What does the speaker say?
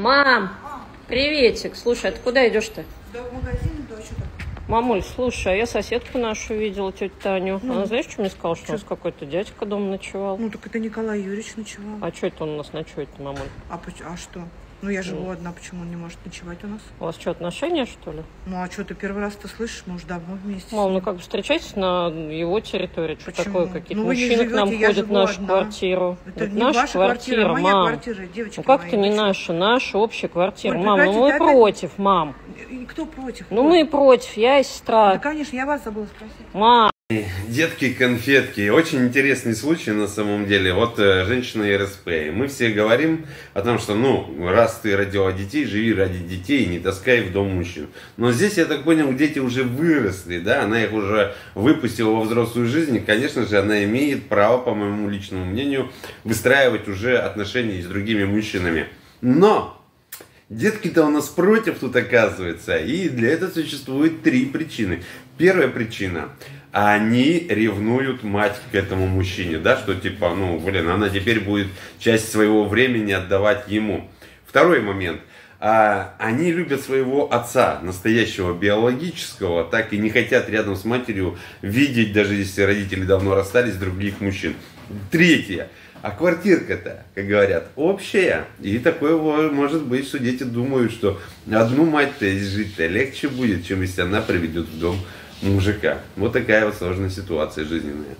Мам, приветик. Слушай, а ты куда идешь-то? Да в магазин а что так? Мамуль, слушай, а я соседку нашу видела, тетю Таню. Ну. Она знаешь, что мне сказала, что у нас какой-то дядька дома ночевал? Ну так это Николай Юрьевич ночевал. А что это он у нас ночует, мамуль? А, а что? Ну я живу одна, почему он не может ночевать у нас? У вас что, отношения, что ли? Ну а что ты первый раз ты слышишь? Мы уже давно вместе. Мам, ну как бы встречайтесь на его территории. Что Почему? такое? Какие-то Ну, мужчины к нам ходят в нашу одна. квартиру. Это Это не наша ваша квартира, квартира, моя мам. квартира, девочки Ну как мои, то не наша? Наша общая квартира. Ой, мам, ну мы опять. против, мам. И кто против? Ну мы против, я и Да, сестра. конечно, я вас забыла спросить. Мам. Детки-конфетки. Очень интересный случай на самом деле. Вот э, женщина РСП. Мы все говорим о том, что, ну, раз ты родила детей, живи ради детей, не таскай в дом мужчин. Но здесь, я так понял, дети уже выросли, да, она их уже выпустила во взрослую жизнь. И, конечно же, она имеет право, по моему личному мнению, выстраивать уже отношения с другими мужчинами. Но Детки-то у нас против тут оказывается. И для этого существует три причины. Первая причина. Они ревнуют мать к этому мужчине, да, что типа, ну, блин, она теперь будет часть своего времени отдавать ему. Второй момент. А, они любят своего отца, настоящего биологического, так и не хотят рядом с матерью видеть, даже если родители давно расстались, других мужчин. Третье. А квартирка-то, как говорят, общая. И такое может быть, что дети думают, что одну мать-то жить-то легче будет, чем если она приведет в дом мужика. Вот такая вот сложная ситуация жизненная.